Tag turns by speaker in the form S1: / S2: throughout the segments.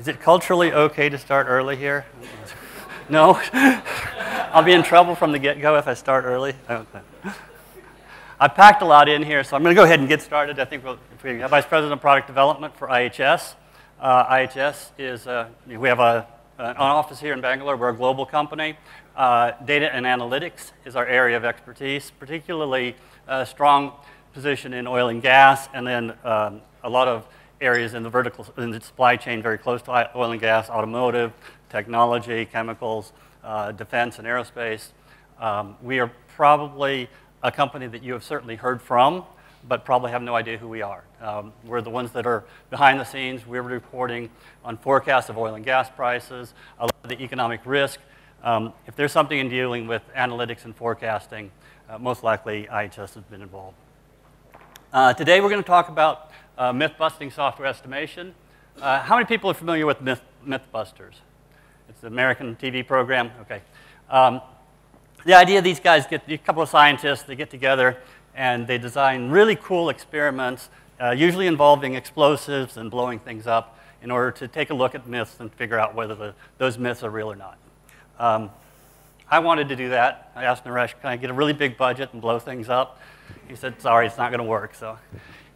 S1: Is it culturally okay to start early here? No? I'll be in trouble from the get-go if I start early? Okay. I packed a lot in here, so I'm going to go ahead and get started. I think we'll, we have Vice President of Product Development for IHS. Uh, IHS is, uh, we have a, an office here in Bangalore. We're a global company. Uh, data and analytics is our area of expertise, particularly a strong position in oil and gas, and then um, a lot of areas in the vertical in the supply chain very close to oil and gas, automotive, technology, chemicals, uh, defense, and aerospace. Um, we are probably a company that you have certainly heard from, but probably have no idea who we are. Um, we're the ones that are behind the scenes. We're reporting on forecasts of oil and gas prices, a lot of the economic risk. Um, if there's something in dealing with analytics and forecasting, uh, most likely IHS has been involved. Uh, today we're going to talk about uh, myth-busting software estimation. Uh, how many people are familiar with myth, Mythbusters? It's an American TV program. Okay. Um, the idea these guys get a couple of scientists, they get together and they design really cool experiments, uh, usually involving explosives and blowing things up in order to take a look at myths and figure out whether the, those myths are real or not. Um, I wanted to do that. I asked Naresh, can I get a really big budget and blow things up? He said, sorry, it's not going to work. So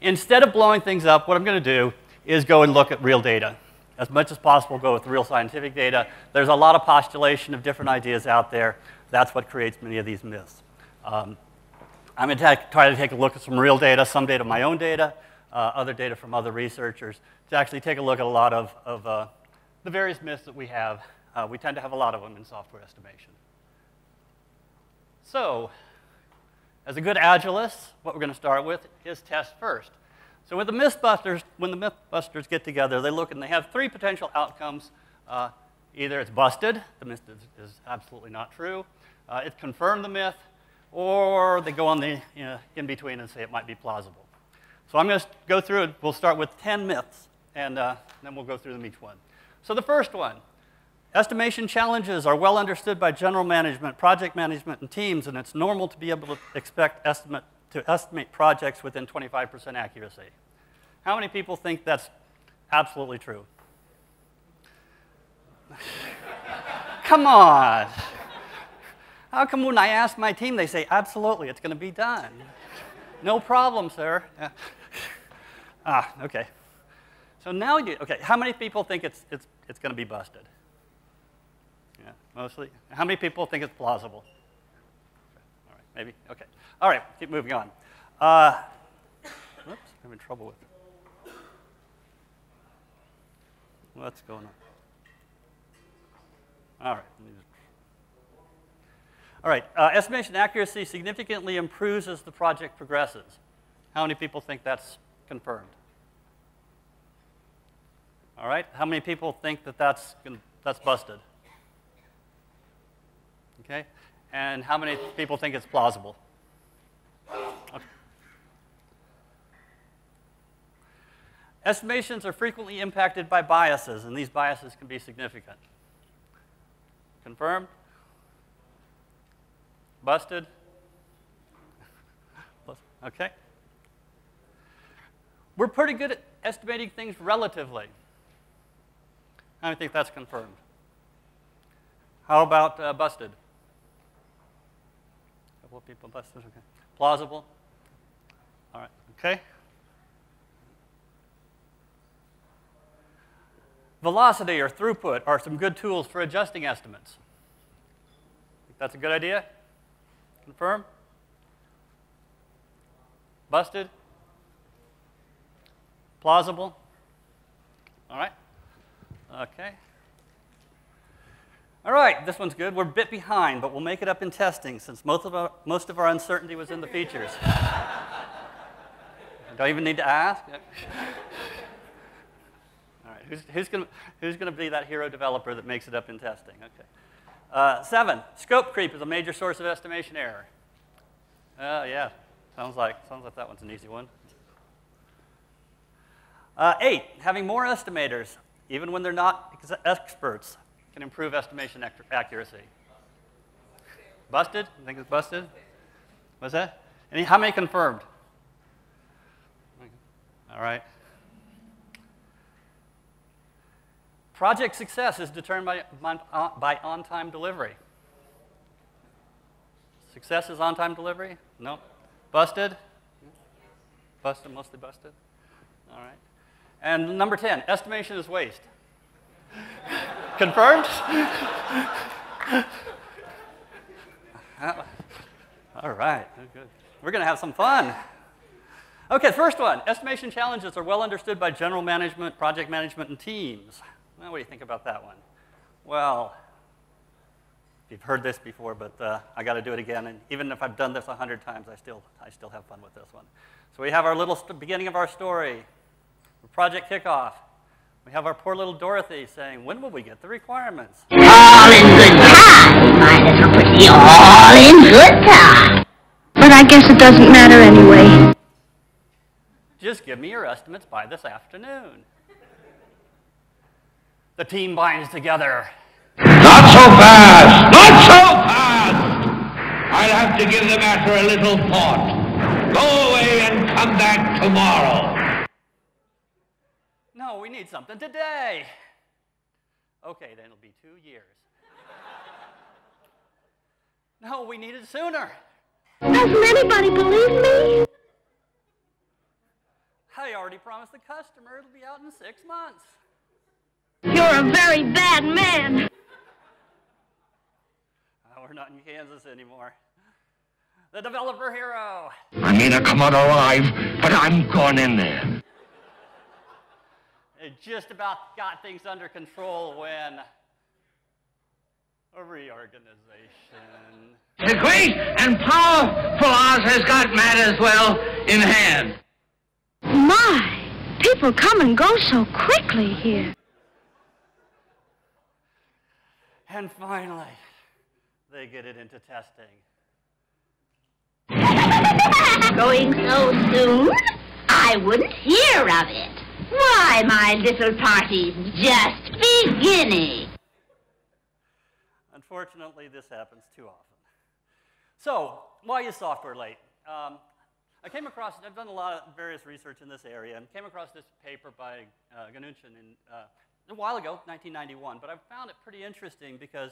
S1: instead of blowing things up, what I'm going to do is go and look at real data. As much as possible, go with real scientific data. There's a lot of postulation of different ideas out there. That's what creates many of these myths. Um, I'm going to try to take a look at some real data, some data my own data, uh, other data from other researchers, to actually take a look at a lot of, of uh, the various myths that we have. Uh, we tend to have a lot of them in software estimation. So, as a good agilist, what we're going to start with is test first. So with the Mythbusters, when the Mythbusters get together, they look and they have three potential outcomes. Uh, either it's busted, the myth is, is absolutely not true, uh, it confirmed the myth, or they go on the you know, in between and say it might be plausible. So I'm going to go through it. We'll start with 10 myths, and uh, then we'll go through them each one. So the first one, estimation challenges are well understood by general management, project management, and teams, and it's normal to be able to expect estimate to estimate projects within 25% accuracy. How many people think that's absolutely true? come on. How come when I ask my team, they say, absolutely, it's going to be done? no problem, sir. ah, okay. So now you, okay, how many people think it's, it's, it's going to be busted? Mostly. How many people think it's plausible? All right, maybe, okay. All right, keep moving on. Uh, whoops, I'm in trouble with it. What's going on? All right. All right, uh, estimation accuracy significantly improves as the project progresses. How many people think that's confirmed? All right, how many people think that that's, that's busted? Okay, and how many people think it's plausible? Okay. Estimations are frequently impacted by biases, and these biases can be significant. Confirmed? Busted? Okay. We're pretty good at estimating things relatively. I think that's confirmed. How about uh, busted? People okay. Plausible? All right, okay. Velocity or throughput are some good tools for adjusting estimates. That's a good idea? Confirm? Busted? Plausible? All right. Okay. All right, this one's good. We're a bit behind, but we'll make it up in testing since most of our, most of our uncertainty was in the features. Don't even need to ask. All right, who's, who's going who's to be that hero developer that makes it up in testing? Okay. Uh, seven, scope creep is a major source of estimation error. Uh, yeah, sounds like, sounds like that one's an easy one. Uh, eight, having more estimators, even when they're not ex experts, can improve estimation accuracy. Busted? You think it's busted? What's that? Any, how many confirmed? All right. Project success is determined by, uh, by on-time delivery. Success is on-time delivery? No. Busted? Busted, mostly busted. All right. And number 10, estimation is waste. Confirmed? All right, good. We're going to have some fun. Okay, first one estimation challenges are well understood by general management, project management, and teams. What do you think about that one? Well, you've heard this before, but uh, I got to do it again. And even if I've done this a hundred times, I still, I still have fun with this one. So we have our little beginning of our story, project kickoff. We have our poor little Dorothy saying, when will we get the requirements?
S2: All in good time, my little pretty. All in good time.
S3: But I guess it doesn't matter anyway.
S1: Just give me your estimates by this afternoon. The team binds together.
S4: Not so fast! Not so fast! I'll have to give the matter a little thought. Go away and come back tomorrow.
S1: No, we need something today. Okay, then it'll be two years. no, we need it sooner.
S3: Doesn't anybody believe me?
S1: I already promised the customer it'll be out in six months.
S3: You're a very bad man.
S1: Oh, we're not in Kansas anymore. The developer hero.
S4: I may not come out alive, but I'm going in there.
S1: It just about got things under control when a reorganization.
S4: The great and powerful Oz has got matters well in hand.
S3: My, people come and go so quickly here.
S1: And finally, they get it into testing.
S2: Going so soon? I wouldn't hear of it. Why, my little party's just beginning.
S1: Unfortunately, this happens too often. So, why is software late? Um, I came across, I've done a lot of various research in this area, and came across this paper by uh, in, uh, a while ago, 1991, but I found it pretty interesting because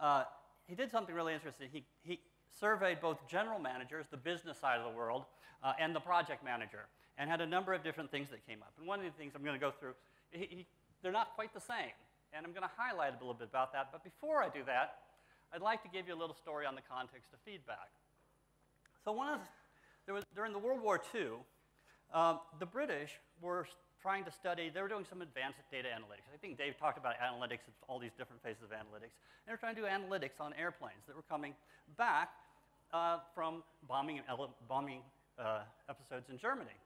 S1: uh, he did something really interesting. He, he surveyed both general managers, the business side of the world, uh, and the project manager, and had a number of different things that came up. And one of the things I'm going to go through, he, he, they're not quite the same, and I'm going to highlight a little bit about that. But before I do that, I'd like to give you a little story on the context of feedback. So one of the, there was, during the World War II, um, the British were trying to study, they were doing some advanced data analytics. I think Dave talked about analytics and all these different phases of analytics. And they were trying to do analytics on airplanes that were coming back uh, from bombing, bombing uh, episodes in Germany.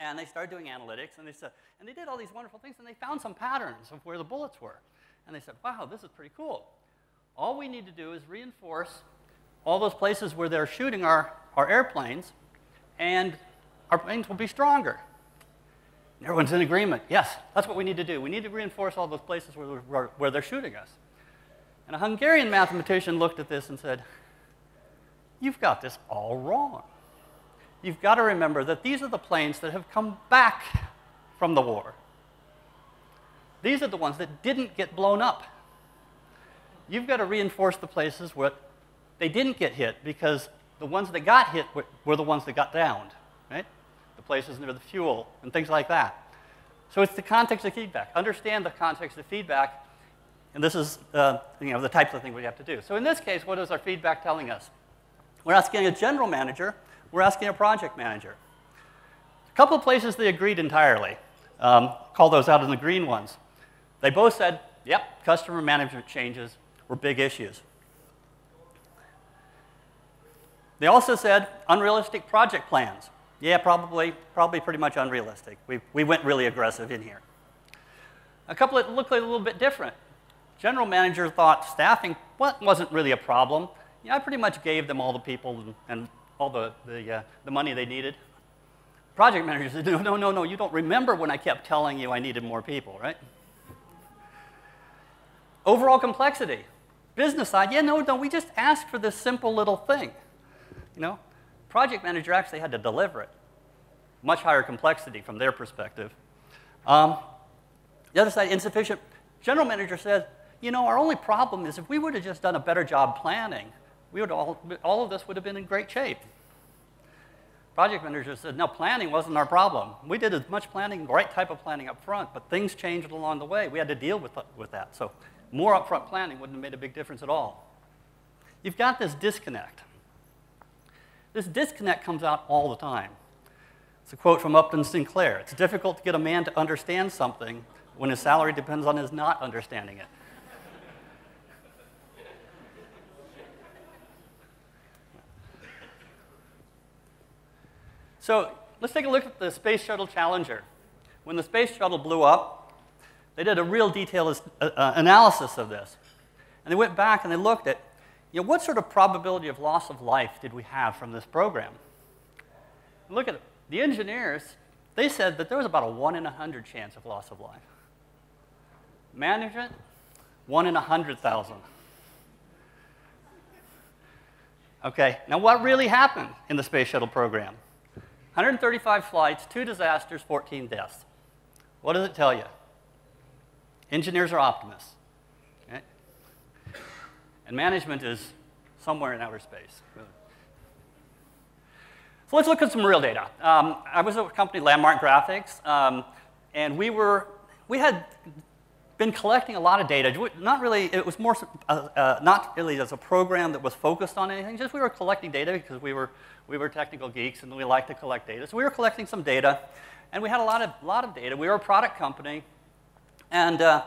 S1: And they started doing analytics, and they said, and they did all these wonderful things, and they found some patterns of where the bullets were. And they said, wow, this is pretty cool. All we need to do is reinforce all those places where they're shooting our, our airplanes, and our planes will be stronger. And everyone's in agreement. Yes, that's what we need to do. We need to reinforce all those places where, where, where they're shooting us. And a Hungarian mathematician looked at this and said, You've got this all wrong. You've got to remember that these are the planes that have come back from the war. These are the ones that didn't get blown up. You've got to reinforce the places where they didn't get hit because the ones that got hit were, were the ones that got downed, right? The places near the fuel and things like that. So it's the context of feedback. Understand the context of feedback, and this is uh, you know, the types of things we have to do. So in this case, what is our feedback telling us? We're asking a general manager, we're asking a project manager. A couple of places they agreed entirely. Um, call those out in the green ones. They both said, yep, customer management changes were big issues. They also said unrealistic project plans. Yeah, probably, probably pretty much unrealistic. We, we went really aggressive in here. A couple that looked like a little bit different. General manager thought staffing wasn't really a problem. Know, I pretty much gave them all the people and, and all the, the, uh, the money they needed. Project manager said, no, no, no, no, you don't remember when I kept telling you I needed more people, right? Overall complexity. Business side, yeah, no, no, we just asked for this simple little thing. You know, project manager actually had to deliver it. Much higher complexity from their perspective. Um, the other side, insufficient General manager says, you know, our only problem is if we would have just done a better job planning, we would all, all of this would have been in great shape. Project manager said, no, planning wasn't our problem. We did as much planning, the right type of planning up front, but things changed along the way. We had to deal with, with that. So more upfront planning wouldn't have made a big difference at all. You've got this disconnect. This disconnect comes out all the time. It's a quote from Upton Sinclair. It's difficult to get a man to understand something when his salary depends on his not understanding it. So let's take a look at the Space Shuttle Challenger. When the Space Shuttle blew up, they did a real detailed uh, uh, analysis of this. And they went back and they looked at, you know, what sort of probability of loss of life did we have from this program? look at it. The engineers, they said that there was about a 1 in a 100 chance of loss of life. Management, 1 in a 100,000. Okay, now what really happened in the Space Shuttle program? 135 flights, two disasters, 14 deaths. What does it tell you? Engineers are optimists. Okay? And management is somewhere in outer space. So let's look at some real data. Um, I was at a company, Landmark Graphics, um, and we were, we had been collecting a lot of data. Not really, it was more, uh, uh, not really as a program that was focused on anything, just we were collecting data because we were, we were technical geeks and we liked to collect data. So we were collecting some data, and we had a lot of, lot of data. We were a product company, and uh,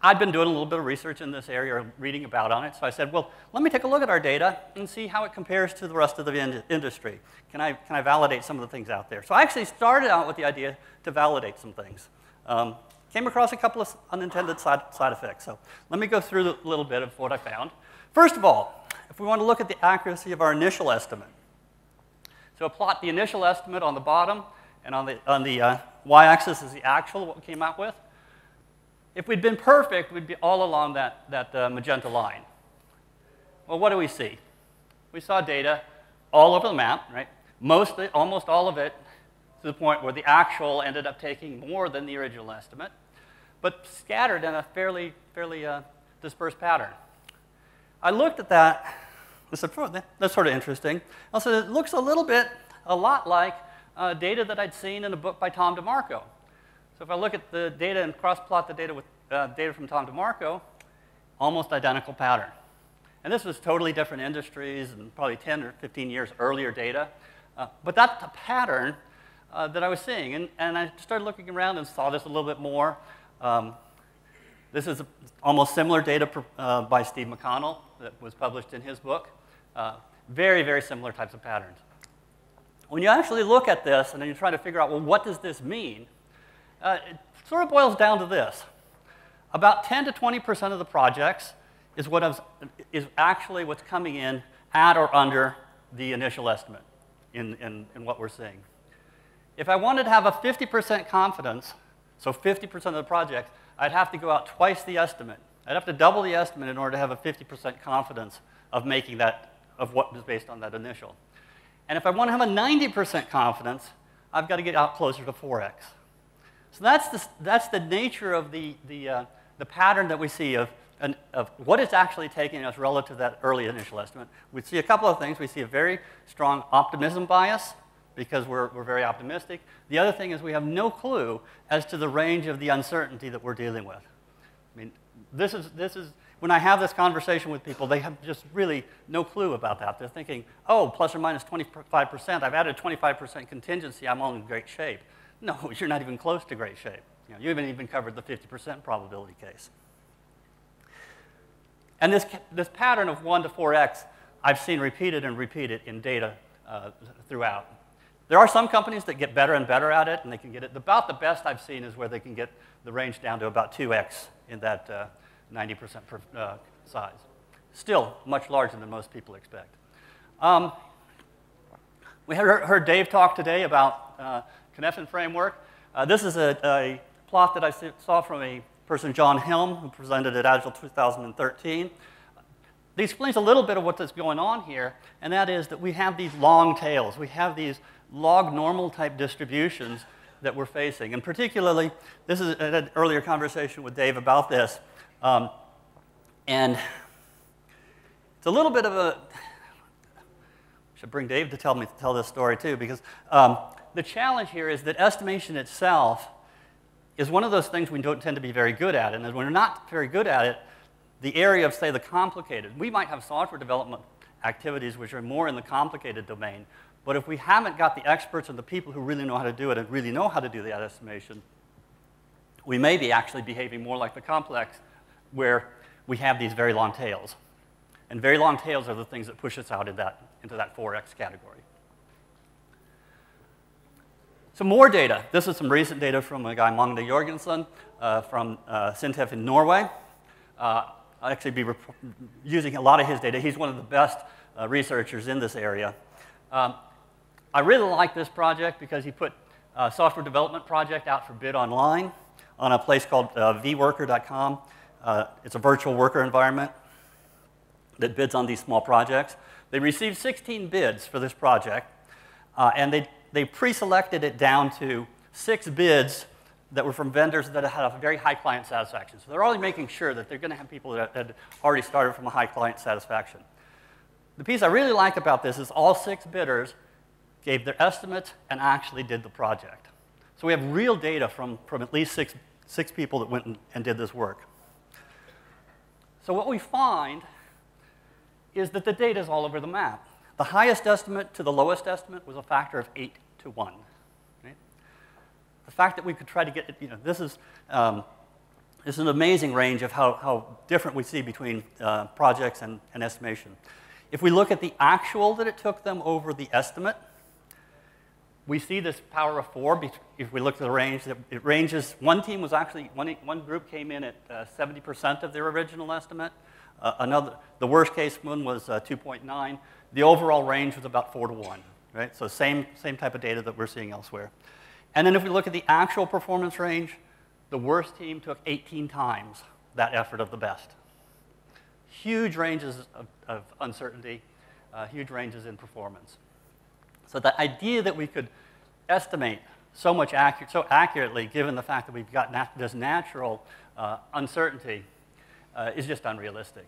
S1: I'd been doing a little bit of research in this area, reading about on it, so I said, well, let me take a look at our data and see how it compares to the rest of the in industry. Can I, can I validate some of the things out there? So I actually started out with the idea to validate some things. Um, came across a couple of unintended side, side effects, so let me go through a little bit of what I found. First of all, if we want to look at the accuracy of our initial estimate, so plot the initial estimate on the bottom, and on the, on the uh, y-axis is the actual, what we came out with. If we'd been perfect, we'd be all along that, that uh, magenta line. Well, what do we see? We saw data all over the map, right? Mostly, almost all of it to the point where the actual ended up taking more than the original estimate, but scattered in a fairly, fairly uh, dispersed pattern. I looked at that. I said, oh, that's sort of interesting. I said, it looks a little bit, a lot like uh, data that I'd seen in a book by Tom DeMarco. So if I look at the data and cross-plot the data with uh, data from Tom DeMarco, almost identical pattern. And this was totally different industries and probably 10 or 15 years earlier data. Uh, but that's the pattern uh, that I was seeing. And, and I started looking around and saw this a little bit more. Um, this is a, almost similar data uh, by Steve McConnell that was published in his book. Uh, very, very similar types of patterns. When you actually look at this and then you try to figure out, well, what does this mean? Uh, it sort of boils down to this. About 10 to 20% of the projects is, what is, is actually what's coming in at or under the initial estimate in, in, in what we're seeing. If I wanted to have a 50% confidence, so 50% of the projects, I'd have to go out twice the estimate. I'd have to double the estimate in order to have a 50% confidence of making that, of what was based on that initial. And if I want to have a 90% confidence, I've got to get out closer to 4x. So that's the, that's the nature of the, the, uh, the pattern that we see of, an, of what it's actually taking us relative to that early initial estimate. We see a couple of things. We see a very strong optimism bias because we're, we're very optimistic. The other thing is we have no clue as to the range of the uncertainty that we're dealing with. I mean, this is, this is when I have this conversation with people, they have just really no clue about that. They're thinking, oh, plus or minus 25%, I've added 25% contingency, I'm all in great shape. No, you're not even close to great shape. You, know, you haven't even covered the 50% probability case. And this, this pattern of 1 to 4x, I've seen repeated and repeated in data uh, throughout. There are some companies that get better and better at it, and they can get it. About the best I've seen is where they can get the range down to about 2x in that uh, 90% uh, size. Still much larger than most people expect. Um, we heard, Dave talk today about uh, Cynefin framework. Uh, this is a, a, plot that I saw from a person, John Helm, who presented at Agile 2013. It explains a little bit of what's going on here, and that is that we have these long tails. We have these log normal type distributions that we're facing. And particularly, this is an earlier conversation with Dave about this. Um, and it's a little bit of a, I should bring Dave to tell me to tell this story too, because um, the challenge here is that estimation itself is one of those things we don't tend to be very good at. And when we're not very good at it, the area of, say, the complicated, we might have software development activities which are more in the complicated domain. But if we haven't got the experts and the people who really know how to do it and really know how to do that estimation, we may be actually behaving more like the complex where we have these very long tails. And very long tails are the things that push us out in that, into that 4x category. Some more data. This is some recent data from a guy, Magne Jorgensen, uh, from uh, SINTEF in Norway. Uh, I'll actually be using a lot of his data. He's one of the best uh, researchers in this area. Um, I really like this project because he put a software development project out for bid online on a place called uh, vworker.com. Uh, it's a virtual worker environment that bids on these small projects. They received 16 bids for this project, and they they pre-selected it down to six bids that were from vendors that had a very high client satisfaction. So they're already making sure that they're going to have people that had already started from a high client satisfaction. The piece I really like about this is all six bidders gave their estimates and actually did the project. So we have real data from, from at least six, six people that went and, and did this work. So what we find is that the data is all over the map. The highest estimate to the lowest estimate was a factor of 8 to 1. Right? The fact that we could try to get, you know, this is, um, this is an amazing range of how, how different we see between uh, projects and, and estimation. If we look at the actual that it took them over the estimate, we see this power of four. If we look at the range, it ranges. One team was actually, one, one group came in at 70% uh, of their original estimate. Uh, another, the worst case one was uh, 2.9. The overall range was about 4 to 1, right? So same, same type of data that we're seeing elsewhere. And then if we look at the actual performance range, the worst team took 18 times that effort of the best. Huge ranges of, of uncertainty, uh, huge ranges in performance. So the idea that we could estimate so much accurate, so accurately, given the fact that we've got nat this natural uh, uncertainty, uh, is just unrealistic.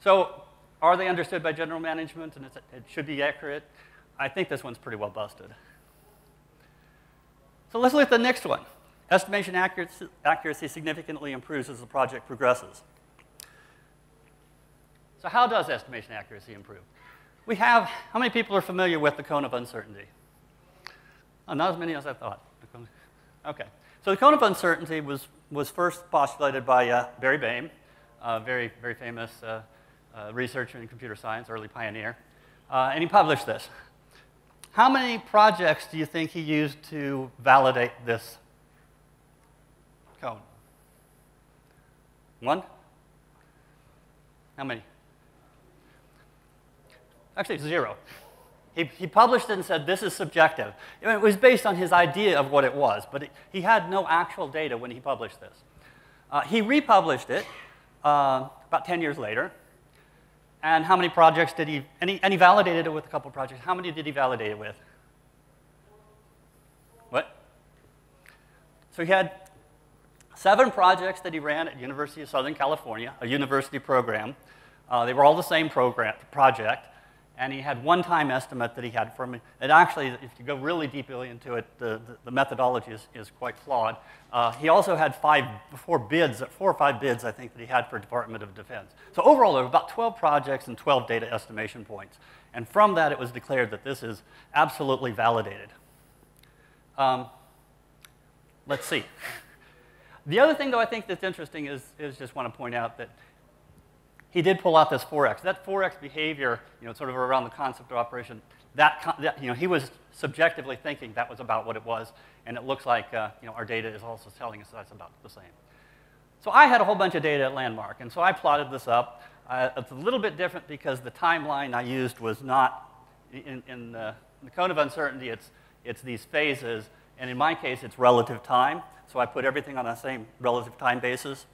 S1: So are they understood by general management and it should be accurate? I think this one's pretty well busted. So let's look at the next one. Estimation accuracy, accuracy significantly improves as the project progresses. So how does estimation accuracy improve? We have, how many people are familiar with the cone of uncertainty? Oh, not as many as I thought. Okay. So the cone of uncertainty was, was first postulated by uh, Barry Boehm, a very, very famous uh, uh, researcher in computer science, early pioneer. Uh, and he published this. How many projects do you think he used to validate this cone? One? How many? Actually, zero. He, he published it and said, this is subjective. It was based on his idea of what it was, but it, he had no actual data when he published this. Uh, he republished it uh, about 10 years later, and how many projects did he, and he, and he validated it with a couple of projects. How many did he validate it with? What? So he had seven projects that he ran at University of Southern California, a university program. Uh, they were all the same program, project and he had one-time estimate that he had from it. It actually, if you go really deeply into it, the, the, the methodology is, is quite flawed. Uh, he also had five, four bids, four or five bids, I think, that he had for Department of Defense. So overall, there were about 12 projects and 12 data estimation points. And from that, it was declared that this is absolutely validated. Um, let's see. The other thing, though, I think that's interesting is, is just want to point out that he did pull out this 4x. That 4x behavior, you know, sort of around the concept of operation, that, that, you know, he was subjectively thinking that was about what it was, and it looks like, uh, you know, our data is also telling us that's about the same. So I had a whole bunch of data at Landmark, and so I plotted this up. Uh, it's a little bit different because the timeline I used was not, in, in, the, in the cone of uncertainty, it's, it's these phases, and in my case, it's relative time. So I put everything on the same relative time basis.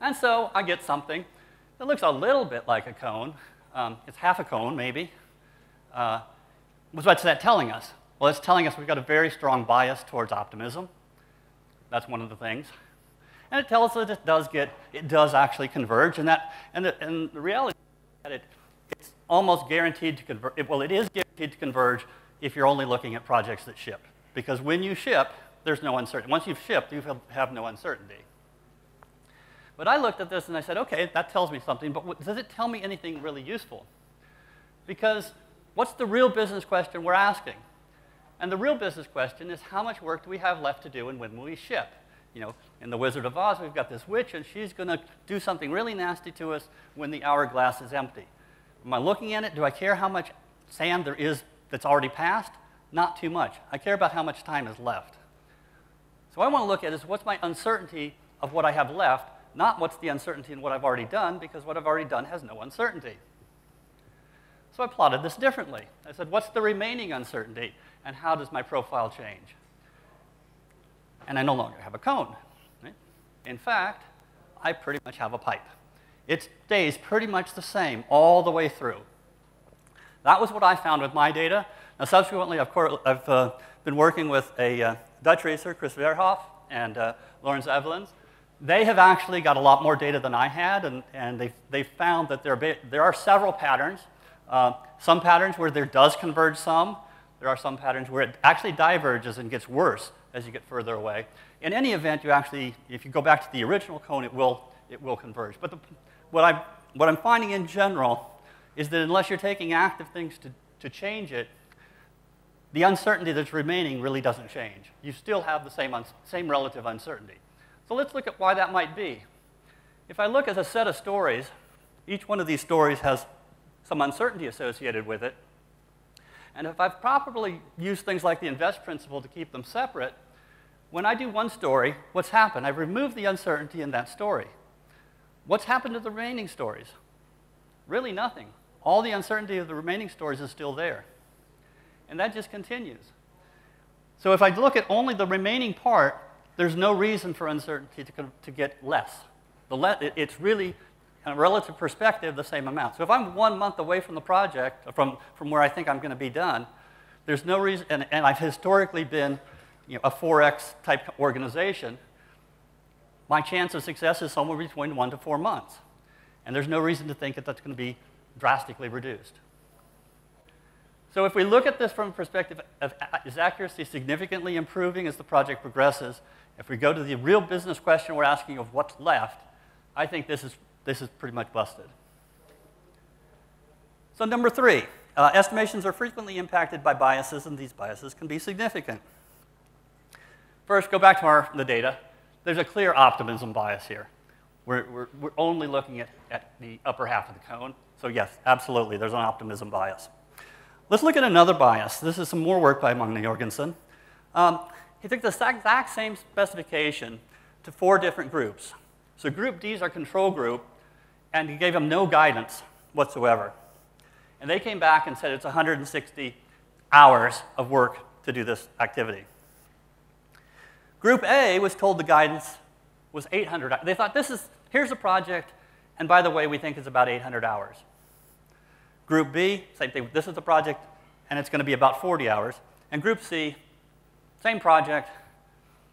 S1: And so I get something it looks a little bit like a cone. Um, it's half a cone, maybe. Uh, what's that telling us? Well, it's telling us we've got a very strong bias towards optimism. That's one of the things. And it tells us that it does get, it does actually converge, and that, and the, and the reality is that it, it's almost guaranteed to converge. Well, it is guaranteed to converge if you're only looking at projects that ship, because when you ship, there's no uncertainty. Once you've shipped, you have no uncertainty. But I looked at this and I said, okay, that tells me something, but what, does it tell me anything really useful? Because what's the real business question we're asking? And the real business question is how much work do we have left to do and when will we ship? You know, in The Wizard of Oz, we've got this witch and she's going to do something really nasty to us when the hourglass is empty. Am I looking at it? Do I care how much sand there is that's already passed? Not too much. I care about how much time is left. So what I want to look at is what's my uncertainty of what I have left, not what's the uncertainty in what I've already done, because what I've already done has no uncertainty. So I plotted this differently. I said, what's the remaining uncertainty, and how does my profile change? And I no longer have a cone. Right? In fact, I pretty much have a pipe. It stays pretty much the same all the way through. That was what I found with my data. Now, subsequently, of course, I've uh, been working with a uh, Dutch racer, Chris Verhoef, and uh, Laurenz Eveleens. They have actually got a lot more data than I had, and, and they've, they've found that there, there are several patterns. Uh, some patterns where there does converge some. There are some patterns where it actually diverges and gets worse as you get further away. In any event, you actually, if you go back to the original cone, it will, it will converge. But the, what, I'm, what I'm finding in general is that unless you're taking active things to, to change it, the uncertainty that's remaining really doesn't change. You still have the same, same relative uncertainty. So let's look at why that might be. If I look at a set of stories, each one of these stories has some uncertainty associated with it. And if I've properly used things like the invest principle to keep them separate, when I do one story, what's happened? I've removed the uncertainty in that story. What's happened to the remaining stories? Really nothing. All the uncertainty of the remaining stories is still there. And that just continues. So if I look at only the remaining part, there's no reason for uncertainty to, to get less. The le it's really, in a relative perspective, the same amount. So if I'm one month away from the project, from, from where I think I'm going to be done, there's no reason, and, and I've historically been you know, a 4x type organization, my chance of success is somewhere between one to four months. And there's no reason to think that that's going to be drastically reduced. So if we look at this from a perspective of is accuracy significantly improving as the project progresses, if we go to the real business question we're asking of what's left, I think this is, this is pretty much busted. So number three, uh, estimations are frequently impacted by biases, and these biases can be significant. First, go back to our, the data. There's a clear optimism bias here. We're, we're, we're only looking at, at the upper half of the cone. So yes, absolutely, there's an optimism bias. Let's look at another bias. This is some more work by Magne Jorgensen. Um, he took the exact same specification to four different groups. So group D is our control group, and he gave them no guidance whatsoever. And they came back and said it's 160 hours of work to do this activity. Group A was told the guidance was 800. They thought this is, here's a project, and by the way, we think it's about 800 hours. Group B, same thing. This is the project, and it's going to be about 40 hours. And Group C, same project,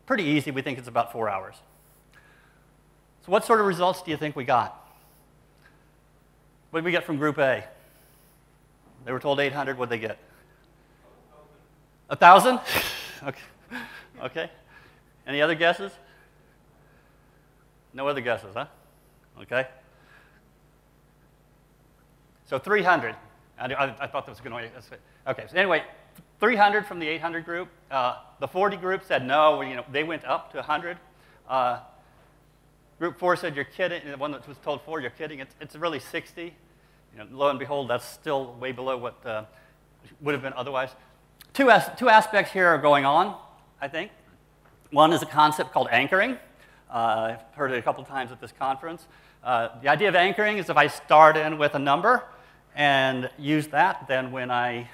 S1: pretty easy. We think it's about four hours. So what sort of results do you think we got? What did we get from Group A? They were told 800. What did they get? A thousand? okay. okay. Any other guesses? No other guesses, huh? Okay. So 300. I, I, I thought that was a going to. Okay. So anyway, 300 from the 800 group. Uh, the 40 group said no. You know, they went up to 100. Uh, group four said you're kidding. The one that was told four, you're kidding. It's, it's really 60. You know, lo and behold, that's still way below what uh, would have been otherwise. Two, as, two aspects here are going on, I think. One is a concept called anchoring. Uh, I've heard it a couple times at this conference. Uh, the idea of anchoring is if I start in with a number and use that, then when I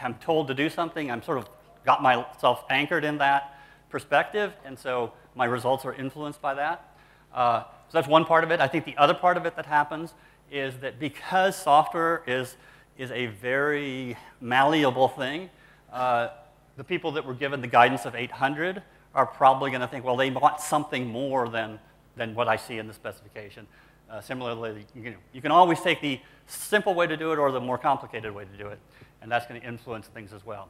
S1: am told to do something, I'm sort of got myself anchored in that perspective, and so my results are influenced by that. Uh, so that's one part of it. I think the other part of it that happens is that because software is, is a very malleable thing, uh, the people that were given the guidance of 800 are probably going to think, well, they want something more than, than what I see in the specification. Uh, similarly, you, know, you can always take the simple way to do it or the more complicated way to do it, and that's going to influence things as well.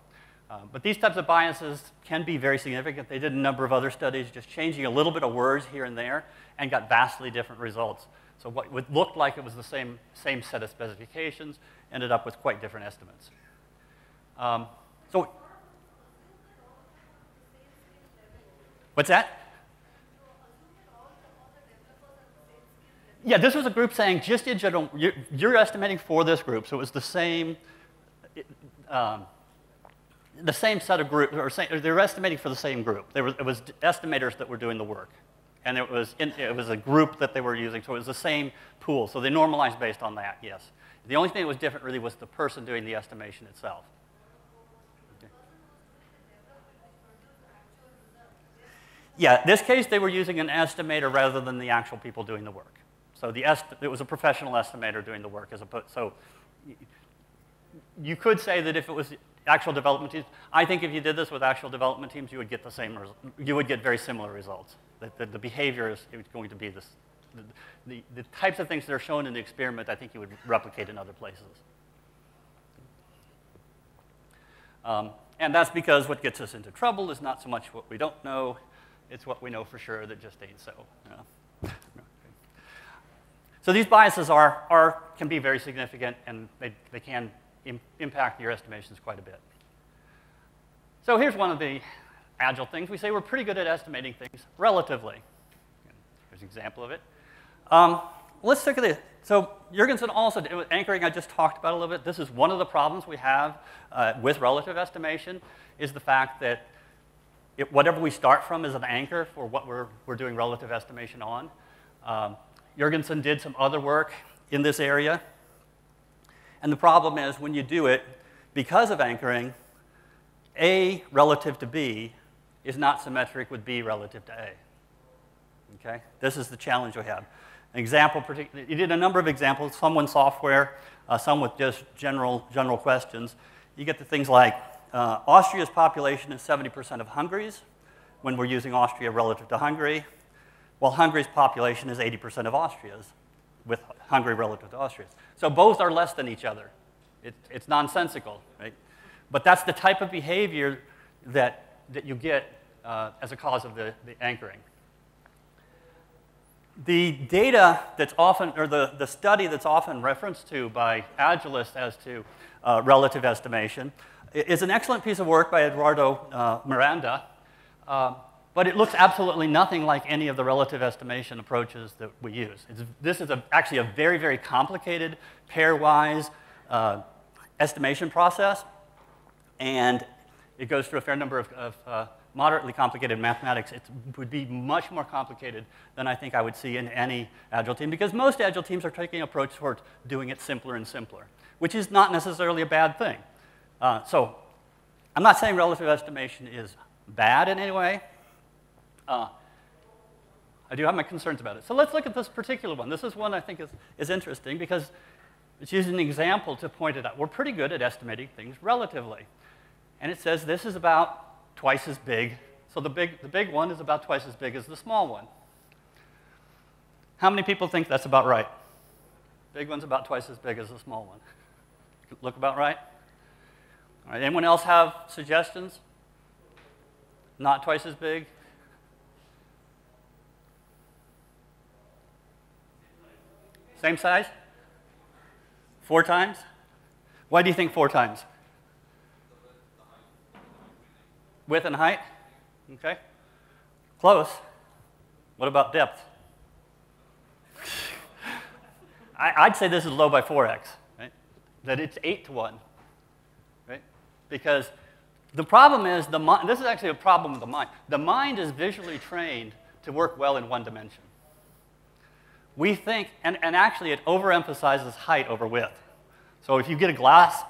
S1: Uh, but these types of biases can be very significant. They did a number of other studies just changing a little bit of words here and there and got vastly different results. So what would looked like it was the same, same set of specifications ended up with quite different estimates. Um, so, what's that? Yeah, this was a group saying just in general, you're, you're estimating for this group, so it was the same, um, the same set of groups, or, say, they were estimating for the same group. It was estimators that were doing the work. And it was, in, it was a group that they were using, so it was the same pool. So they normalized based on that, yes. The only thing that was different really was the person doing the estimation itself. Yeah, in this case, they were using an estimator rather than the actual people doing the work. So the it was a professional estimator doing the work as opposed, so you could say that if it was actual development teams, I think if you did this with actual development teams, you would get the same, you would get very similar results. The, the, the behavior is going to be this, the, the, the types of things that are shown in the experiment, I think you would replicate in other places. Um, and that's because what gets us into trouble is not so much what we don't know, it's what we know for sure that just ain't so. You know? So these biases are, are, can be very significant, and they, they can Im impact your estimations quite a bit. So here's one of the agile things. We say we're pretty good at estimating things relatively. Here's an example of it. Um, let's look at this. So Jorgensen also, did, anchoring I just talked about a little bit. This is one of the problems we have uh, with relative estimation is the fact that it, whatever we start from is an anchor for what we're, we're doing relative estimation on. Um, Jorgensen did some other work in this area. And the problem is when you do it, because of anchoring, A relative to B is not symmetric with B relative to A. Okay? This is the challenge we have. An example, you did a number of examples, some with software, uh, some with just general, general questions. You get to things like uh, Austria's population is 70% of Hungary's when we're using Austria relative to Hungary, while Hungary's population is 80% of Austria's with Hungary relative to Austria's. So both are less than each other. It, it's nonsensical, right? But that's the type of behavior that, that you get uh, as a cause of the, the anchoring. The data that's often, or the, the study that's often referenced to by Agilists as to uh, relative estimation is an excellent piece of work by Eduardo uh, Miranda, uh, but it looks absolutely nothing like any of the relative estimation approaches that we use. It's, this is a, actually a very, very complicated pairwise uh, estimation process, and it goes through a fair number of, of uh, moderately complicated mathematics. It would be much more complicated than I think I would see in any Agile team, because most Agile teams are taking an approach toward doing it simpler and simpler, which is not necessarily a bad thing. Uh, so I'm not saying relative estimation is bad in any way. Uh, I do have my concerns about it. So let's look at this particular one. This is one I think is, is interesting because it's using an example to point it out. We're pretty good at estimating things relatively. And it says this is about twice as big. So the big, the big one is about twice as big as the small one. How many people think that's about right? Big one's about twice as big as the small one. Look about right? All right, anyone else have suggestions? Not twice as big? Same size? Four times? Why do you think four times? Width and height? Okay. Close. What about depth? I, would say this is low by 4x, right? That it's 8 to 1 right? because the problem is, the mind, this is actually a problem with the mind. The mind is visually trained to work well in one dimension. We think, and, and actually it overemphasizes height over width. So if you get a glass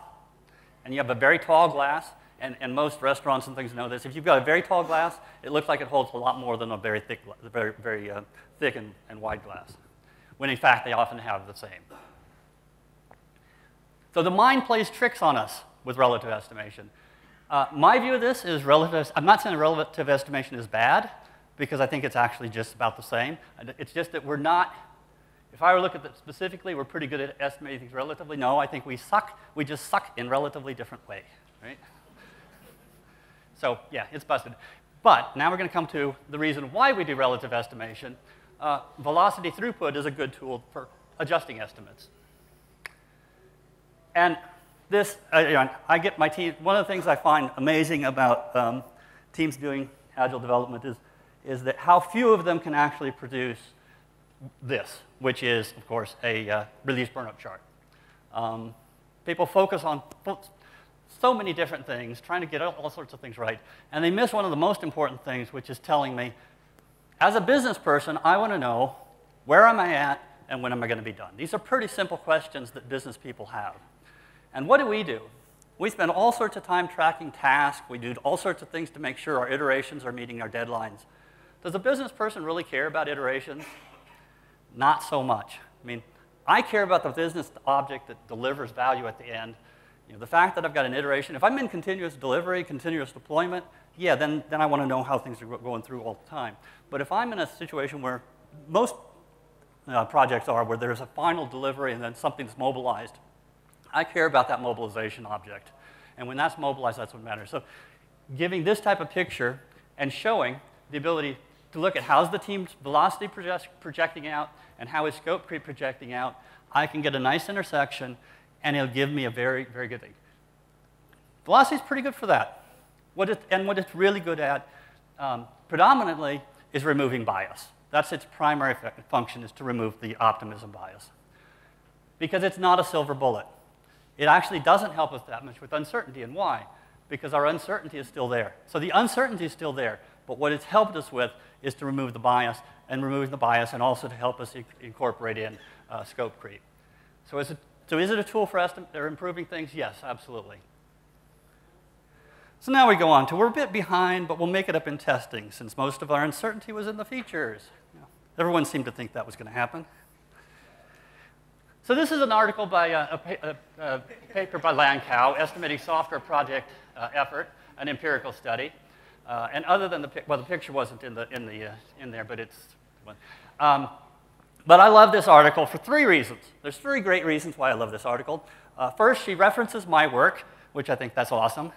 S1: and you have a very tall glass, and, and most restaurants and things know this, if you've got a very tall glass, it looks like it holds a lot more than a very thick, very, very uh, thick and, and wide glass, when in fact they often have the same. So the mind plays tricks on us with relative estimation. Uh, my view of this is relative, I'm not saying relative estimation is bad, because I think it's actually just about the same. It's just that we're not, if I were to look at it specifically, we're pretty good at estimating things relatively. No, I think we suck. We just suck in a relatively different way, right? So yeah, it's busted. But now we're going to come to the reason why we do relative estimation. Uh, velocity throughput is a good tool for adjusting estimates. And this, uh, you know, I get my team, one of the things I find amazing about um, teams doing agile development is, is that how few of them can actually produce this, which is, of course, a uh, release burnup chart. Um, people focus on so many different things, trying to get all sorts of things right, and they miss one of the most important things, which is telling me, as a business person, I want to know where am I at and when am I going to be done. These are pretty simple questions that business people have. And what do we do? We spend all sorts of time tracking tasks. We do all sorts of things to make sure our iterations are meeting our deadlines. Does a business person really care about iterations? Not so much. I mean, I care about the business object that delivers value at the end. You know, the fact that I've got an iteration, if I'm in continuous delivery, continuous deployment, yeah, then, then I want to know how things are going through all the time. But if I'm in a situation where most uh, projects are, where there's a final delivery and then something's mobilized, I care about that mobilization object. And when that's mobilized, that's what matters. So giving this type of picture and showing the ability to look at how's the team's velocity project projecting out and how is scope creep projecting out, I can get a nice intersection and it'll give me a very, very good thing. Velocity is pretty good for that. What it, and what it's really good at um, predominantly is removing bias. That's its primary function is to remove the optimism bias. Because it's not a silver bullet. It actually doesn't help us that much with uncertainty. And why? Because our uncertainty is still there. So the uncertainty is still there. But what it's helped us with is to remove the bias and remove the bias and also to help us incorporate in uh, scope creep. So is, it, so is it a tool for or improving things? Yes, absolutely. So now we go on to, we're a bit behind, but we'll make it up in testing since most of our uncertainty was in the features. everyone seemed to think that was going to happen. So this is an article by uh, a, a, a paper by Lankow, estimating software project uh, effort, an empirical study. Uh, and other than the, well, the picture wasn't in, the, in, the, uh, in there, but it's, um, but I love this article for three reasons. There's three great reasons why I love this article. Uh, first, she references my work, which I think that's awesome.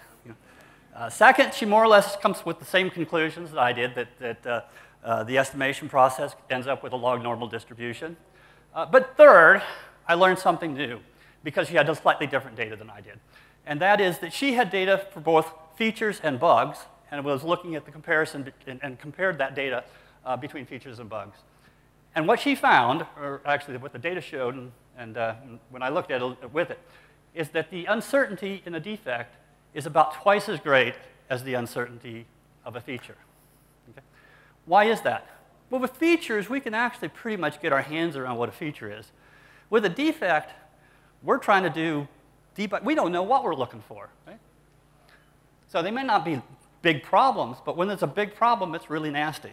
S1: Uh, second, she more or less comes with the same conclusions that I did, that, that the estimation process ends up with a log normal distribution. but third, I learned something new because she had a slightly different data than I did. And that is that she had data for both features and bugs, and was looking at the comparison and, and compared that data uh, between features and bugs. And what she found, or actually what the data showed, and, and uh, when I looked at it with it, is that the uncertainty in a defect is about twice as great as the uncertainty of a feature. Okay? Why is that? Well, with features, we can actually pretty much get our hands around what a feature is. With a defect, we're trying to do debug. We don't know what we're looking for. Right? So they may not be big problems, but when there's a big problem, it's really nasty.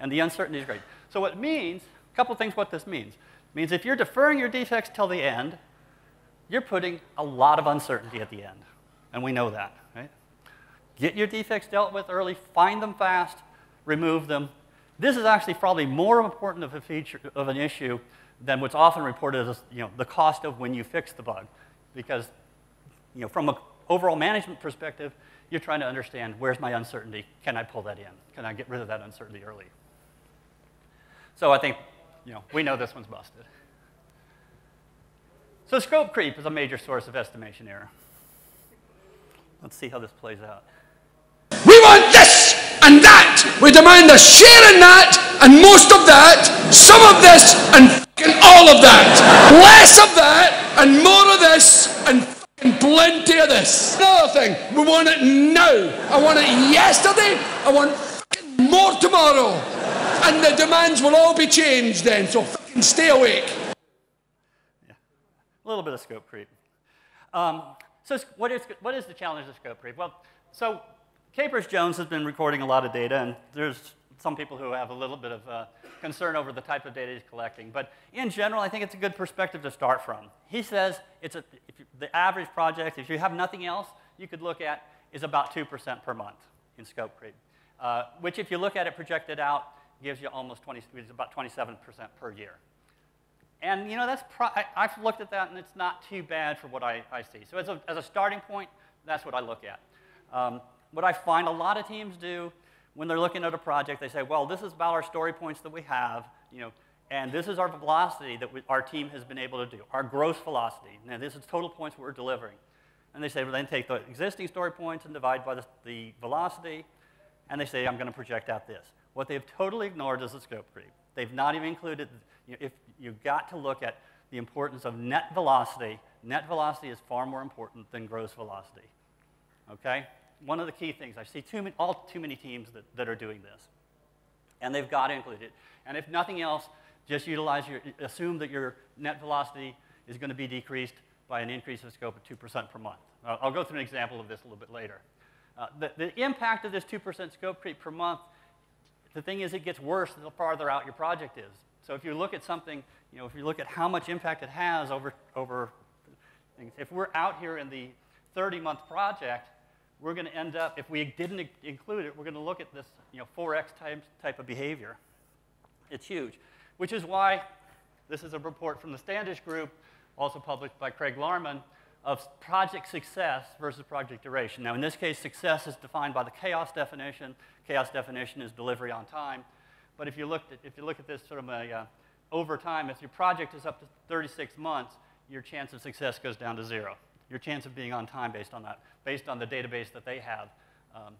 S1: And the uncertainty is great. So what it means, a couple things what this means. It means if you're deferring your defects till the end, you're putting a lot of uncertainty at the end. And we know that, right? Get your defects dealt with early, find them fast, remove them. This is actually probably more important of a feature of an issue than what's often reported as you know, the cost of when you fix the bug. Because you know, from an overall management perspective, you're trying to understand where's my uncertainty? Can I pull that in? Can I get rid of that uncertainty early? So I think you know, we know this one's busted. So scope creep is a major source of estimation error. Let's see how this plays out.
S5: We want this and that. We demand a share in that and most of that, some of this and all of that. Less of that and more of this and plenty of this. Another thing, we want it now. I want it yesterday. I want more tomorrow. And the demands will all be changed then, so stay awake.
S1: Yeah, a little bit of scope creep. Um, so what is, what is the challenge of scope creep? Well, so Capers Jones has been recording a lot of data, and there's some people who have a little bit of uh, concern over the type of data he's collecting. But in general, I think it's a good perspective to start from. He says it's a, you, the average project, if you have nothing else, you could look at is about 2% per month in scope creep, uh, which if you look at it projected out, gives you almost 20, it's about 27% per year. And you know, that's I, have looked at that and it's not too bad for what I, I see. So as a, as a starting point, that's what I look at. Um, what I find a lot of teams do when they're looking at a project, they say, well, this is about our story points that we have, you know, and this is our velocity that we, our team has been able to do, our gross velocity. Now, this is total points we're delivering. And they say, well, then take the existing story points and divide by the, the velocity, and they say, I'm going to project out this. What they've totally ignored is the scope creep. They've not even included, you know, if you've got to look at the importance of net velocity. Net velocity is far more important than gross velocity. Okay? One of the key things, I see too many, all too many teams that, that are doing this. And they've got to include it. And if nothing else, just utilize your, assume that your net velocity is going to be decreased by an increase of scope of 2% per month. I'll go through an example of this a little bit later. Uh, the, the impact of this 2% scope creep per month, the thing is it gets worse the farther out your project is. So if you look at something, you know, if you look at how much impact it has over, over things, if we're out here in the 30-month project, we're going to end up, if we didn't include it, we're going to look at this, you know, 4x type, type of behavior. It's huge which is why this is a report from the Standish Group, also published by Craig Larman, of project success versus project duration. Now, in this case, success is defined by the chaos definition. Chaos definition is delivery on time. But if you look at, if you look at this sort of a, uh, over time, if your project is up to 36 months, your chance of success goes down to zero. Your chance of being on time based on that, based on the database that they have, um,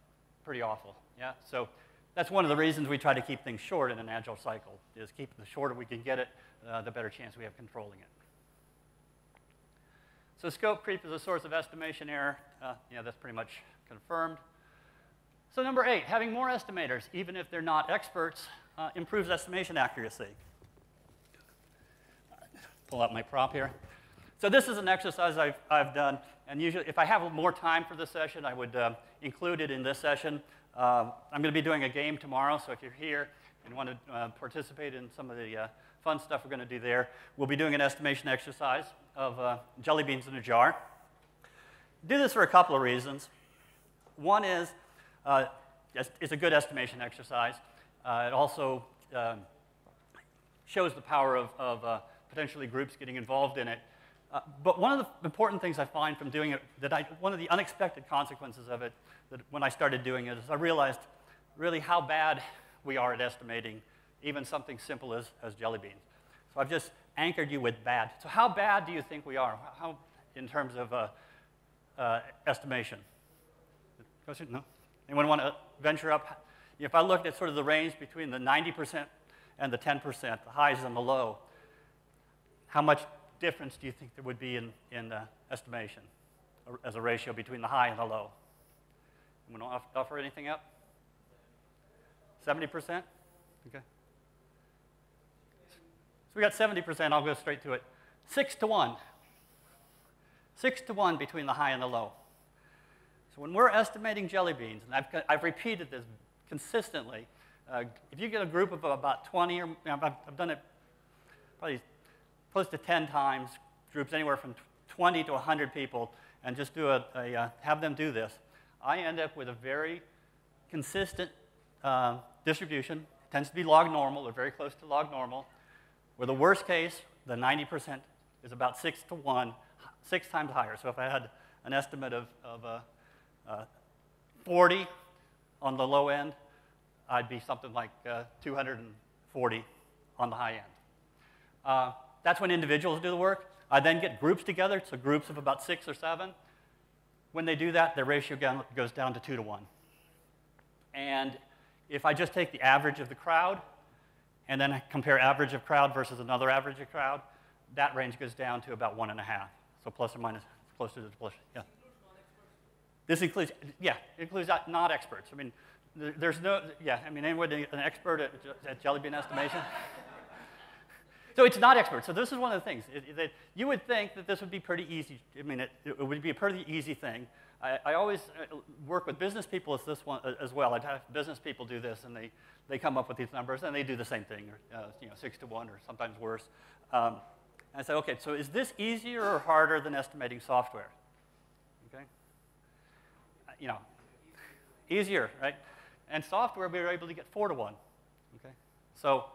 S1: pretty awful. Yeah. So that's one of the reasons we try to keep things short in an agile cycle, is keep the shorter we can get it, uh, the better chance we have controlling it. So scope creep is a source of estimation error. Uh, yeah, that's pretty much confirmed. So number eight, having more estimators, even if they're not experts, uh, improves estimation accuracy. Pull out my prop here. So this is an exercise I've, I've done, and usually if I have more time for this session, I would uh, include it in this session. Um, I'm going to be doing a game tomorrow, so if you're here and want to uh, participate in some of the uh, fun stuff we're going to do there, we'll be doing an estimation exercise of uh, jelly beans in a jar. Do this for a couple of reasons. One is uh, it's a good estimation exercise. Uh, it also um, shows the power of, of uh, potentially groups getting involved in it. Uh, but one of the important things I find from doing it, that I, one of the unexpected consequences of it, that when I started doing it, is I realized really how bad we are at estimating even something simple as, as jelly beans. So I've just anchored you with bad. So how bad do you think we are? How, in terms of uh, uh, estimation? Question? No? Anyone want to venture up? If I looked at sort of the range between the 90% and the 10%, the highs and the low, how much difference do you think there would be in, in estimation as a ratio between the high and the low? Anyone to offer anything up? 70%? Okay. So we got 70%. I'll go straight to it. Six to one. Six to one between the high and the low. So when we're estimating jelly beans, and I've, I've repeated this consistently, uh, if you get a group of about 20, or I've, I've done it probably close to 10 times, groups anywhere from 20 to 100 people, and just do a, a uh, have them do this, I end up with a very consistent uh, distribution. It tends to be log normal or very close to log normal, where the worst case, the 90%, is about 6 to 1, six times higher. So if I had an estimate of, of uh, uh 40 on the low end, I'd be something like uh, 240 on the high end. Uh, that's when individuals do the work. I then get groups together, so groups of about six or seven. When they do that, their ratio goes down to two to one. And if I just take the average of the crowd and then compare average of crowd versus another average of crowd, that range goes down to about one and a half. So plus or minus, close to the plus, yeah. This includes, yeah, it includes not experts. I mean, there's no, yeah, I mean, anyone an expert at, at jelly bean estimation? So it's not expert. So this is one of the things it, that you would think that this would be pretty easy. I mean, it, it would be a pretty easy thing. I, I, always uh, work with business people as this one uh, as well. I'd have business people do this, and they, they come up with these numbers, and they do the same thing, or, uh, you know, six to one, or sometimes worse. Um, and I say, okay, so is this easier or harder than estimating software? Okay. you know, easier, right? And software, we were able to get four to one, okay? So,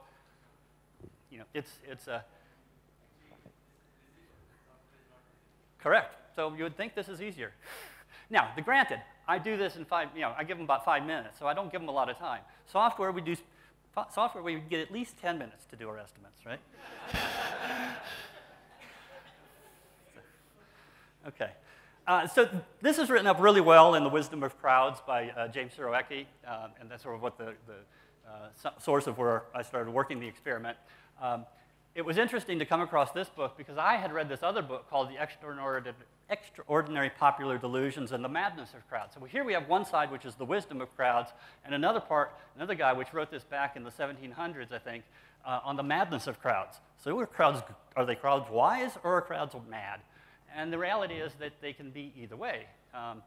S1: you know, it's, it's a, correct. So you would think this is easier. Now, the granted, I do this in five, you know, I give them about five minutes, so I don't give them a lot of time. Software, we do, software, we get at least 10 minutes to do our estimates, right? okay. Uh, so this is written up really well in The Wisdom of Crowds by uh, James Surowiecki, uh, and that's sort of what the, the uh, source of where I started working the experiment. Um, it was interesting to come across this book because I had read this other book called The Extraordinary, Extraordinary Popular Delusions and the Madness of Crowds. So here we have one side, which is the wisdom of crowds, and another part, another guy, which wrote this back in the 1700s, I think, uh, on the madness of crowds. So are crowds, are they crowds wise or are crowds mad? And the reality is that they can be either way. Um,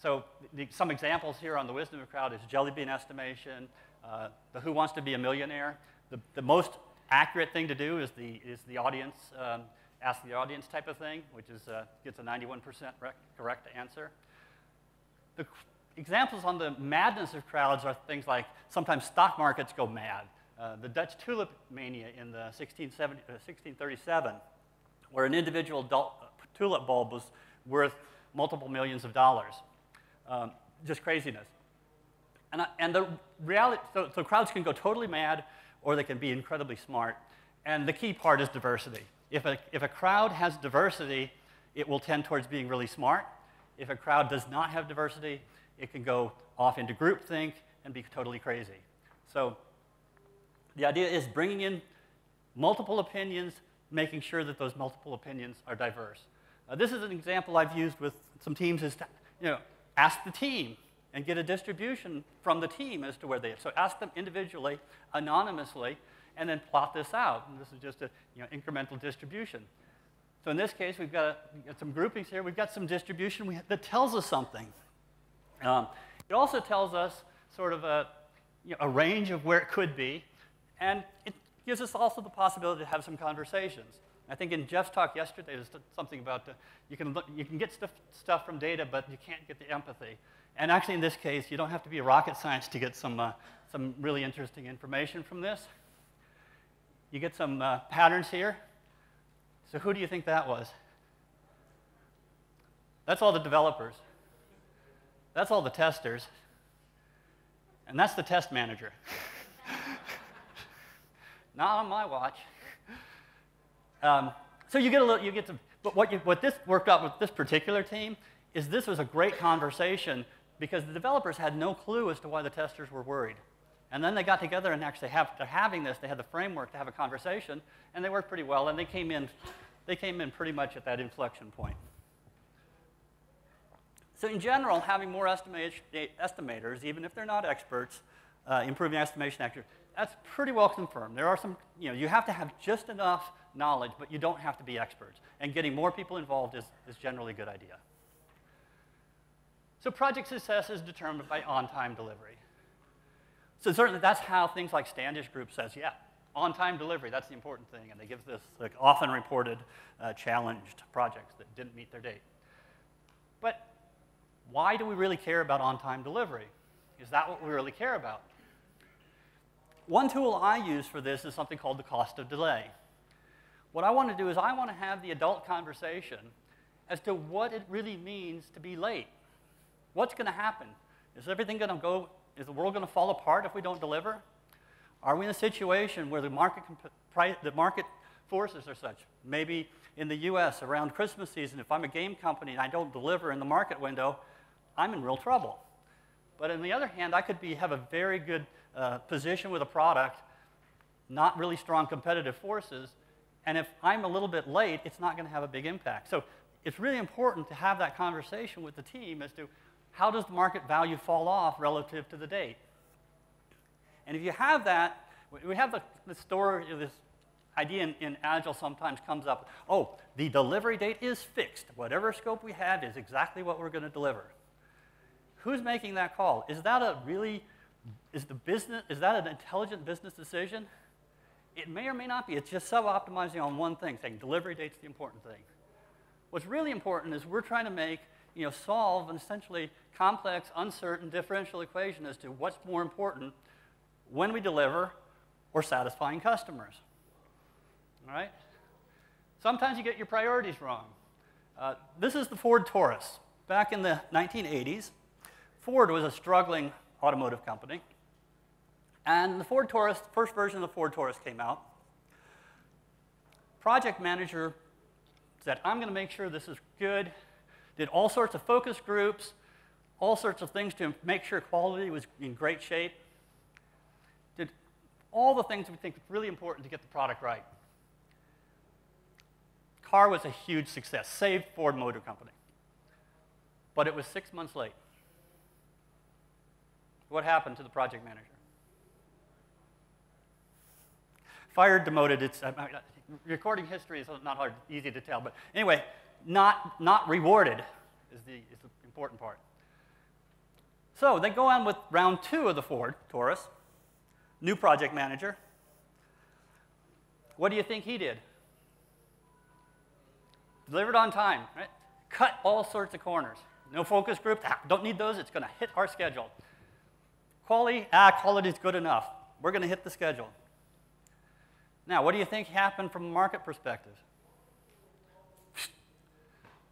S1: so the, some examples here on the wisdom of crowd is jelly bean estimation, uh, the who wants to be a millionaire. The, the most accurate thing to do is the, is the audience, um, ask the audience type of thing, which is, uh, gets a 91% correct answer. The examples on the madness of crowds are things like sometimes stock markets go mad. Uh, the Dutch tulip mania in the 1637, uh, where an individual tulip bulb was worth multiple millions of dollars. Um, just craziness. And, and the reality, so, so crowds can go totally mad or they can be incredibly smart. And the key part is diversity. If a, if a crowd has diversity, it will tend towards being really smart. If a crowd does not have diversity, it can go off into groupthink and be totally crazy. So the idea is bringing in multiple opinions, making sure that those multiple opinions are diverse. Uh, this is an example I've used with some teams is to, you know, ask the team and get a distribution from the team as to where they are. So ask them individually, anonymously, and then plot this out. And this is just a you know, incremental distribution. So in this case, we've got, a, we've got some groupings here. We've got some distribution that tells us something. Um, it also tells us sort of a, you know, a range of where it could be. And it gives us also the possibility to have some conversations. I think in Jeff's talk yesterday, there's something about the, you, can look, you can get stuff, stuff from data, but you can't get the empathy. And actually, in this case, you don't have to be a rocket science to get some, uh, some really interesting information from this. You get some uh, patterns here. So who do you think that was? That's all the developers. That's all the testers. And that's the test manager. Not on my watch. Um, so you get a little, you get some, but what, you, what this worked out with this particular team is this was a great conversation because the developers had no clue as to why the testers were worried. And then they got together and actually, after having this, they had the framework to have a conversation, and they worked pretty well, and they came in, they came in pretty much at that inflection point. So in general, having more estimators, even if they're not experts, uh, improving estimation accuracy, that's pretty well confirmed. There are some, you know, you have to have just enough knowledge, but you don't have to be experts. And getting more people involved is, is generally a good idea. So project success is determined by on-time delivery. So certainly that's how things like Standish Group says, yeah, on-time delivery, that's the important thing. And they give this like, often reported uh, challenged projects that didn't meet their date. But why do we really care about on-time delivery? Is that what we really care about? One tool I use for this is something called the cost of delay. What I want to do is I want to have the adult conversation as to what it really means to be late. What's going to happen? Is everything going to go, is the world going to fall apart if we don't deliver? Are we in a situation where the market, the market forces are such? Maybe in the US around Christmas season, if I'm a game company and I don't deliver in the market window, I'm in real trouble. But on the other hand, I could be, have a very good uh, position with a product, not really strong competitive forces, and if I'm a little bit late, it's not going to have a big impact. So it's really important to have that conversation with the team as to how does the market value fall off relative to the date? And if you have that, we have the, the story, this idea in, in, Agile sometimes comes up, oh, the delivery date is fixed. Whatever scope we have is exactly what we're going to deliver. Who's making that call? Is that a really, is the business, is that an intelligent business decision? It may or may not be. It's just sub-optimizing on one thing, saying delivery date's the important thing. What's really important is we're trying to make you know, solve an essentially complex, uncertain differential equation as to what's more important when we deliver or satisfying customers. All right? Sometimes you get your priorities wrong. Uh, this is the Ford Taurus. Back in the 1980s, Ford was a struggling automotive company. And the Ford Taurus, first version of the Ford Taurus came out. Project manager said, I'm going to make sure this is good. Did all sorts of focus groups, all sorts of things to make sure quality was in great shape. Did all the things we think are really important to get the product right. Car was a huge success, saved Ford Motor Company. But it was six months late. What happened to the project manager? Fired, demoted. It's recording history is not hard, easy to tell. But anyway, not, not rewarded is the, is the important part. So they go on with round two of the Ford Taurus, new project manager. What do you think he did? Delivered on time, right? Cut all sorts of corners. No focus group, ah, don't need those, it's going to hit our schedule. Quality, ah, quality is good enough. We're going to hit the schedule. Now, what do you think happened from a market perspective?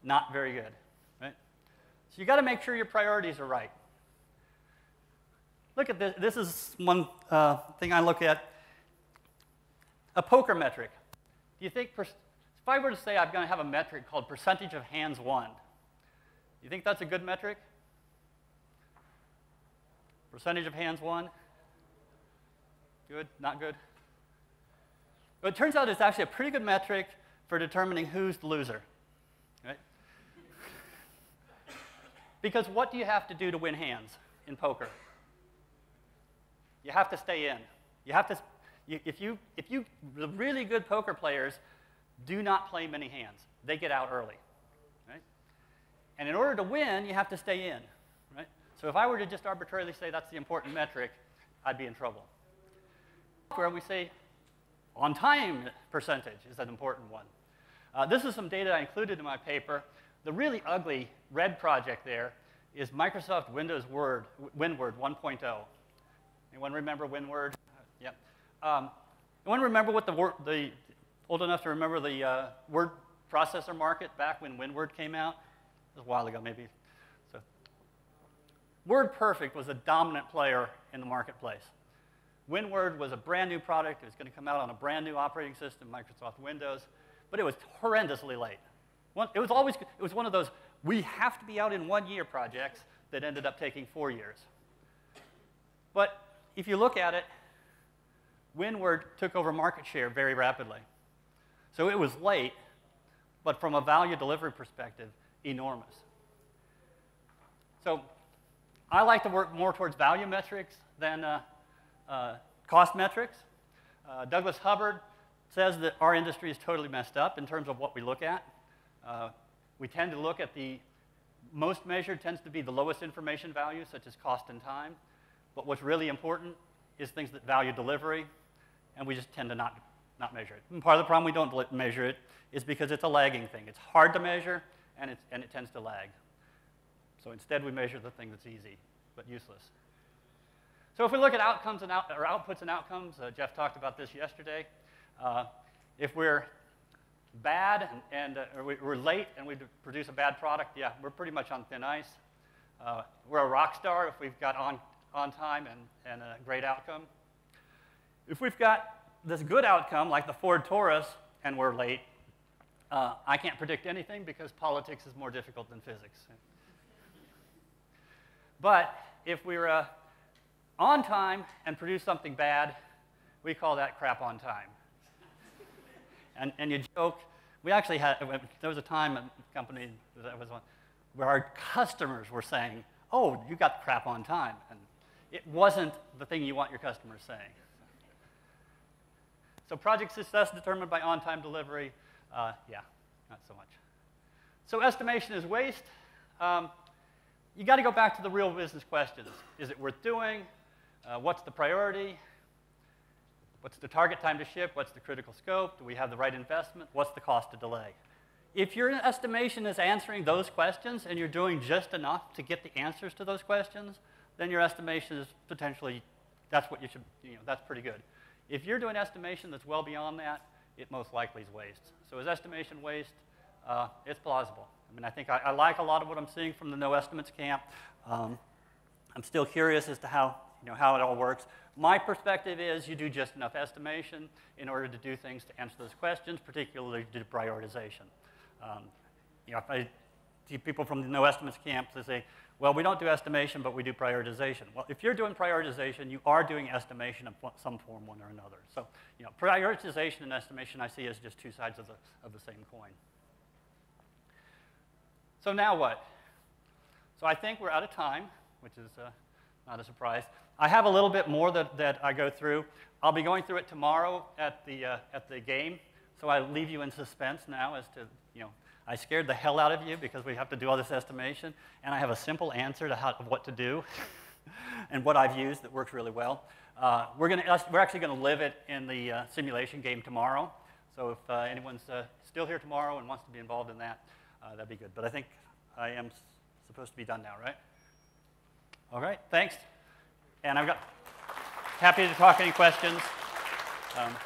S1: Not very good, right? So you got to make sure your priorities are right. Look at this. This is one uh, thing I look at. A poker metric. Do you think, if I were to say I'm going to have a metric called percentage of hands won, you think that's a good metric? Percentage of hands won? Good? Not good? But it turns out it's actually a pretty good metric for determining who's the loser. Right? Because what do you have to do to win hands in poker? You have to stay in. You have to, you, if, you, if you, the really good poker players do not play many hands. They get out early. Right? And in order to win, you have to stay in. Right? So if I were to just arbitrarily say that's the important metric, I'd be in trouble. Where we say on time percentage is an important one. Uh, this is some data I included in my paper. The really ugly red project there is Microsoft Windows Word, WinWord 1.0. Anyone remember WinWord? Yep. Um, anyone remember what the, the old enough to remember the uh, word processor market back when WinWord came out? It was a while ago, maybe. So, WordPerfect was a dominant player in the marketplace. WinWord was a brand new product. It was going to come out on a brand new operating system, Microsoft Windows, but it was horrendously late. It was always, it was one of those, we have to be out in one year projects that ended up taking four years. But if you look at it, WinWord took over market share very rapidly. So it was late, but from a value delivery perspective, enormous. So I like to work more towards value metrics than uh, uh, cost metrics. Uh, Douglas Hubbard says that our industry is totally messed up in terms of what we look at. Uh, we tend to look at the most measured tends to be the lowest information value, such as cost and time. But what's really important is things that value delivery, and we just tend to not, not measure it. And part of the problem we don't measure it is because it's a lagging thing. It's hard to measure, and, and it tends to lag. So instead, we measure the thing that's easy but useless. So if we look at outcomes and out, or outputs and outcomes, uh, Jeff talked about this yesterday. Uh, if we're bad and, and uh, we, are late and we produce a bad product, yeah, we're pretty much on thin ice. Uh, we're a rock star if we've got on, on time and, and a great outcome. If we've got this good outcome, like the Ford Taurus, and we're late, uh, I can't predict anything because politics is more difficult than physics. But if we're uh, on time and produce something bad, we call that crap on time. And, and you joke, we actually had, there was a time in a company that was on, where our customers were saying, oh, you got crap on time. And it wasn't the thing you want your customers saying. So project success determined by on-time delivery, uh, yeah, not so much. So estimation is waste. Um, you got to go back to the real business questions. Is it worth doing? Uh, what's the priority? What's the target time to ship? What's the critical scope? Do we have the right investment? What's the cost of delay? if your estimation is answering those questions and you're doing just enough to get the answers to those questions, then your estimation is potentially, that's what you should, you know, that's pretty good. If you're doing estimation that's well beyond that, it most likely is waste. So is estimation waste? Uh, it's plausible. I mean, I think I, I, like a lot of what I'm seeing from the no estimates camp. Um, I'm still curious as to how, you know, how it all works. My perspective is you do just enough estimation in order to do things to answer those questions, particularly to prioritization. Um, you know, if I see people from the no estimates camp, they say, well, we don't do estimation, but we do prioritization. Well, if you're doing prioritization, you are doing estimation of some form, one or another. So, you know, prioritization and estimation I see as just two sides of the, of the same coin. So now what? So I think we're out of time, which is uh, not a surprise. I have a little bit more that, that I go through. I'll be going through it tomorrow at the, uh, at the game, so I leave you in suspense now as to, you know, I scared the hell out of you because we have to do all this estimation, and I have a simple answer to how, what to do and what I've used that works really well. Uh, we're, gonna, we're actually going to live it in the uh, simulation game tomorrow, so if uh, anyone's uh, still here tomorrow and wants to be involved in that, uh, that'd be good. But I think I am supposed to be done now, right? All right, thanks. And got happy to talk any questions. Um,